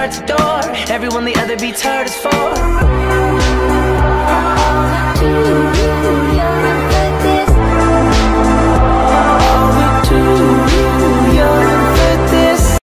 hearts Everyone the other beats hardest for